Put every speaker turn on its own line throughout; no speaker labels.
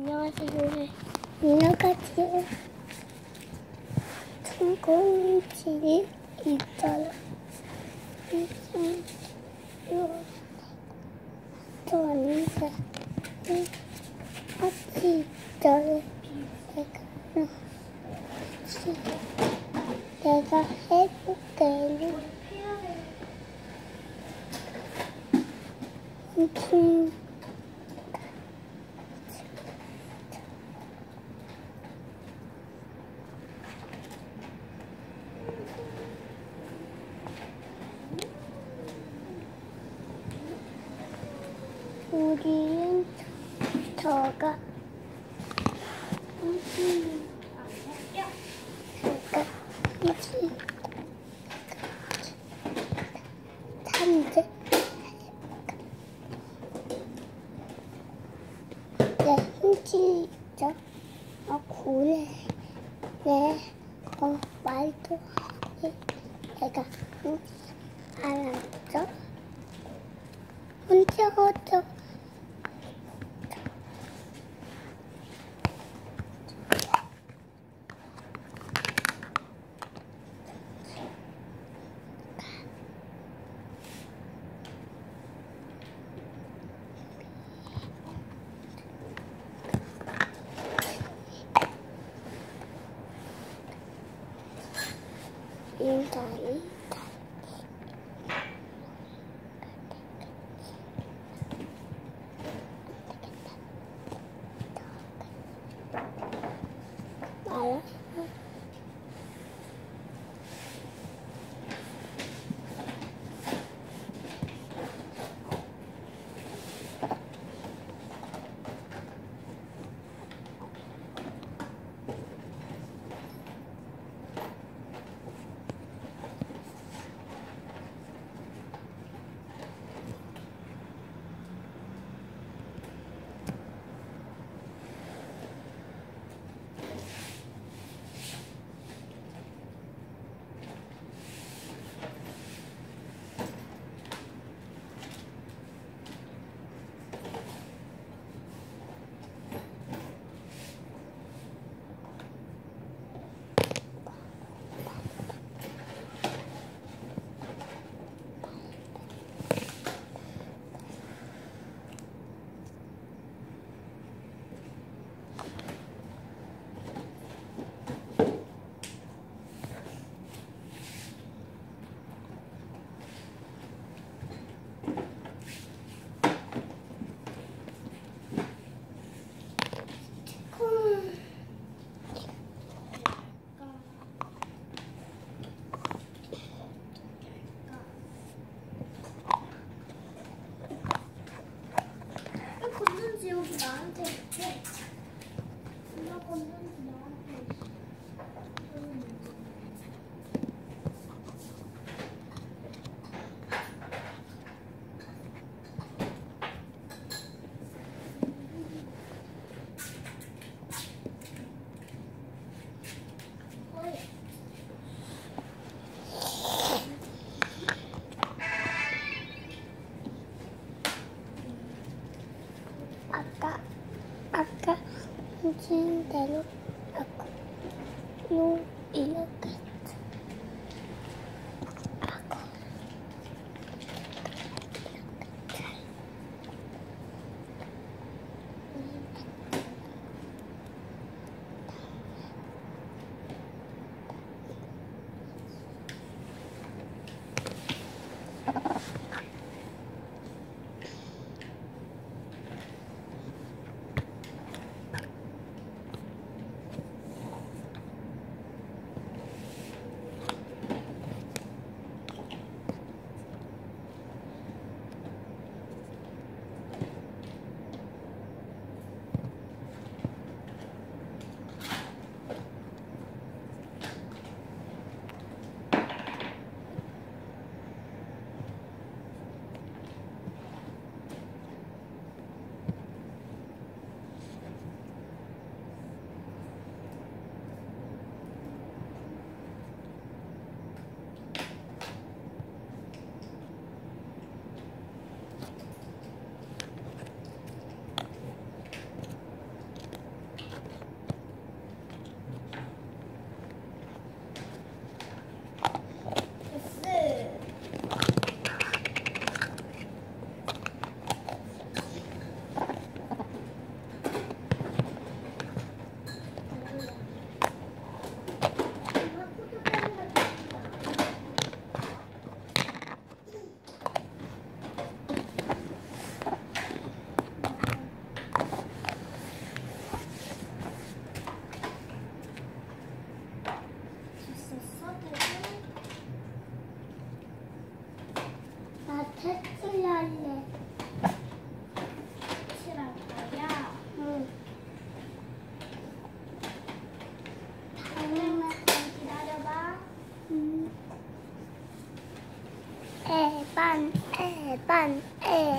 안녕하세요. 안녕하세요. 성공집이 있잖아. 무슨 요 저한테 같이 있잖아. 내가 같이 내가 해볼게. 무슨 우리는 저가 저가 무슨 산재 내 훔치 있죠? 어 고래. 내어 말도 해. 내가 훔치 알았죠? 혼자 어쩌
应该应该。来了。Thank you. 神社の悪の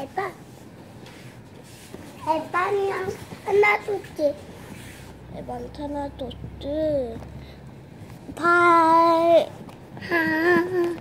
알밤.
알밤이랑 하나둘지.
알밤 하나도지. 발.
하.